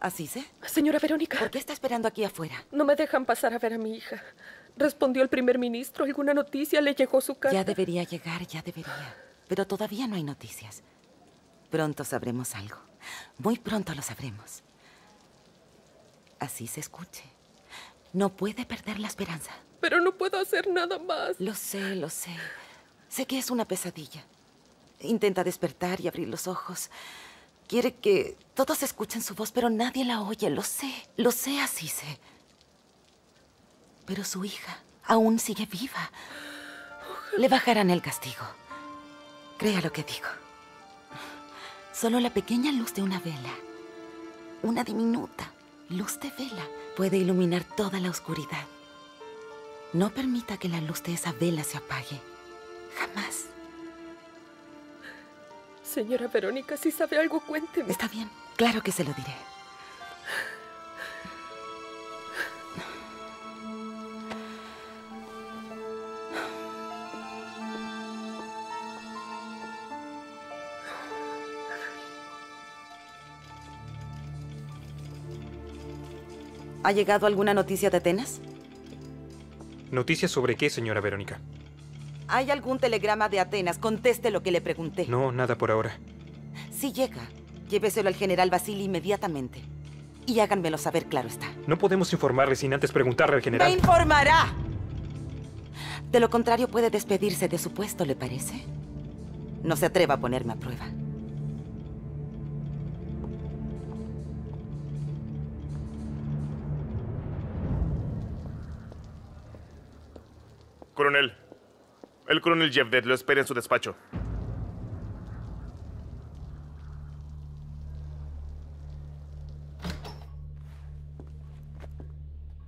¿Así sé? Señora Verónica. ¿Por qué está esperando aquí afuera? No me dejan pasar a ver a mi hija. Respondió el primer ministro. ¿Alguna noticia le llegó su carta? Ya debería llegar, ya debería. Pero todavía no hay noticias. Pronto sabremos algo. Muy pronto lo sabremos. Así se escuche. No puede perder la esperanza. Pero no puedo hacer nada más. Lo sé, lo sé. Sé que es una pesadilla. Intenta despertar y abrir los ojos. Quiere que todos escuchen su voz, pero nadie la oye. Lo sé, lo sé, así sé. Pero su hija aún sigue viva. Le bajarán el castigo. Crea lo que digo. Solo la pequeña luz de una vela, una diminuta luz de vela, puede iluminar toda la oscuridad. No permita que la luz de esa vela se apague. Jamás. Señora Verónica, si sabe algo, cuénteme. Está bien, claro que se lo diré. ¿Ha llegado alguna noticia de Atenas? ¿Noticias sobre qué, señora Verónica? ¿Hay algún telegrama de Atenas? Conteste lo que le pregunté. No, nada por ahora. Si llega, lléveselo al general Basili inmediatamente. Y háganmelo saber, claro está. No podemos informarle sin antes preguntarle al general. ¡Me informará! De lo contrario, puede despedirse de su puesto, ¿le parece? No se atreva a ponerme a prueba. Coronel, el coronel Jevdet lo espera en su despacho.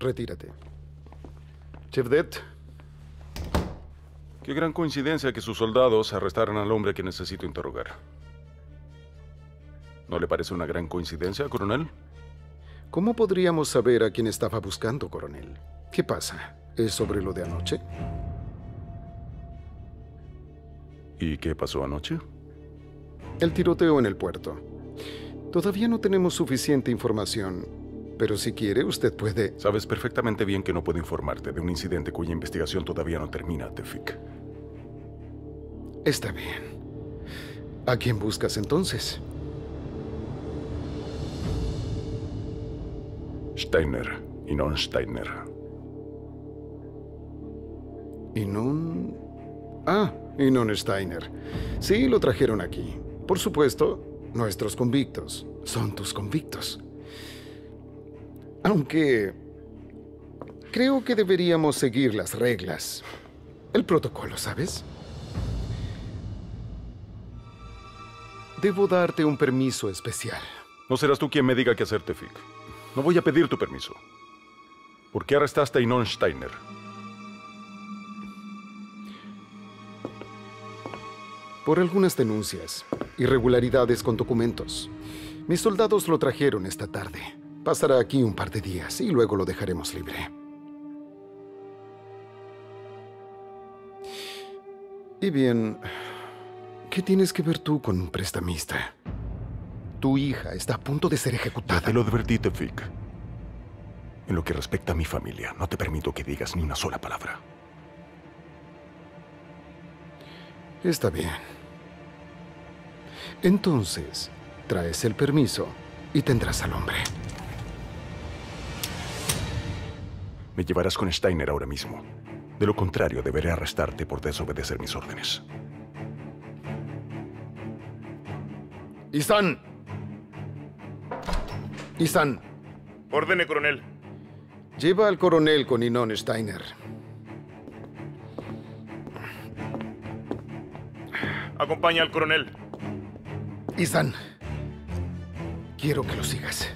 Retírate. Chevdet. Qué gran coincidencia que sus soldados arrestaran al hombre que necesito interrogar. ¿No le parece una gran coincidencia, coronel? ¿Cómo podríamos saber a quién estaba buscando, coronel? ¿Qué pasa? ¿Es sobre lo de anoche? ¿Y qué pasó anoche? El tiroteo en el puerto. Todavía no tenemos suficiente información, pero si quiere, usted puede... Sabes perfectamente bien que no puedo informarte de un incidente cuya investigación todavía no termina, Tefik. Está bien. ¿A quién buscas entonces? Steiner, Inon Steiner. ¿Inon? Ah, Inon Steiner. Sí, lo trajeron aquí. Por supuesto, nuestros convictos. Son tus convictos. Aunque... Creo que deberíamos seguir las reglas. El protocolo, ¿sabes? Debo darte un permiso especial. No serás tú quien me diga qué hacer, Tefik. No voy a pedir tu permiso. ¿Por qué arrestaste a Inon Steiner? Por algunas denuncias, irregularidades con documentos. Mis soldados lo trajeron esta tarde. Pasará aquí un par de días y luego lo dejaremos libre. Y bien, ¿qué tienes que ver tú con un prestamista? Tu hija está a punto de ser ejecutada. Te lo advertí, Tefik. En lo que respecta a mi familia, no te permito que digas ni una sola palabra. Está bien. Entonces, traes el permiso y tendrás al hombre. Me llevarás con Steiner ahora mismo. De lo contrario, deberé arrestarte por desobedecer mis órdenes. ¡Isan! ¡Isan! Ordene, coronel. Lleva al coronel con Inon Steiner. Acompaña al coronel. Isan, quiero que lo sigas.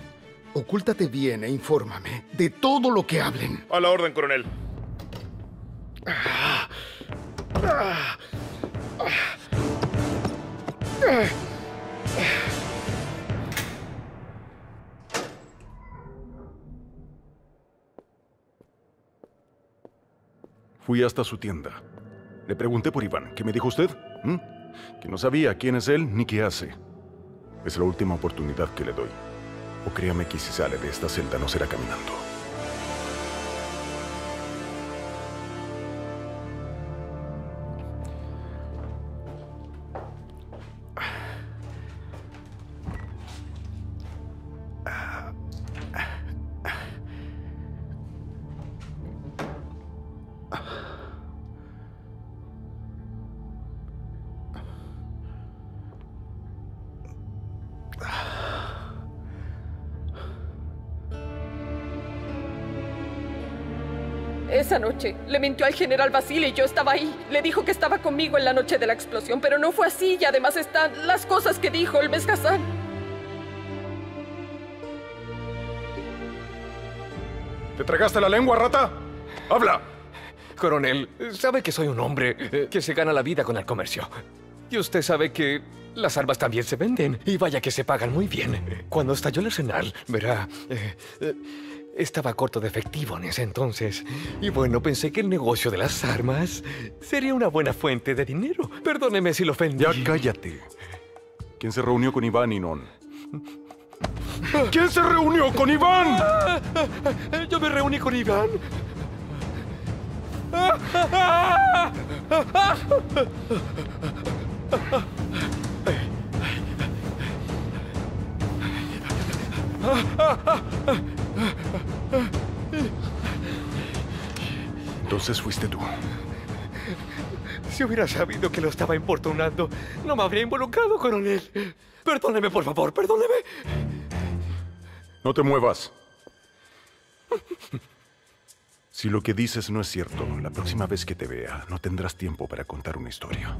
Ocúltate bien e infórmame de todo lo que hablen. A la orden, coronel. Fui hasta su tienda. Le pregunté por Iván. ¿Qué me dijo usted? ¿Mm? Que no sabía quién es él ni qué hace. Es la última oportunidad que le doy. O créame que si sale de esta celda no será caminando. Esa noche le mintió al general Basile y yo estaba ahí. Le dijo que estaba conmigo en la noche de la explosión, pero no fue así y además están las cosas que dijo el mes Hassan. ¿Te tragaste la lengua, rata? ¡Habla! Coronel, sabe que soy un hombre eh, que se gana la vida con el comercio. Y usted sabe que las armas también se venden. Y vaya que se pagan muy bien. Cuando estalló el arsenal, verá, eh, eh, estaba corto de efectivo en ese entonces. Y bueno, pensé que el negocio de las armas sería una buena fuente de dinero. Perdóneme si lo ofendí. Ya cállate. ¿Quién se reunió con Iván y non? ¿Quién se reunió con Iván? Yo me reuní con Iván. Entonces fuiste tú. Si hubiera sabido que lo estaba importunando, no me habría involucrado, coronel. Perdóneme, por favor, perdóneme. No te muevas. Si lo que dices no es cierto, la próxima vez que te vea no tendrás tiempo para contar una historia.